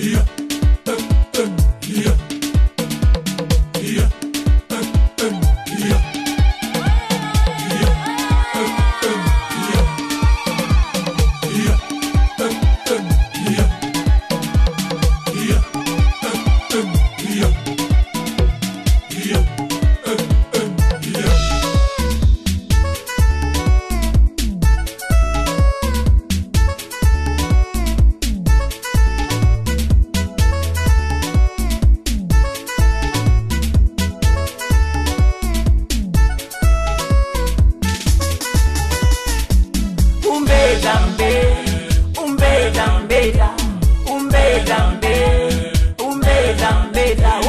Yeah. umbela umbela umbela umbela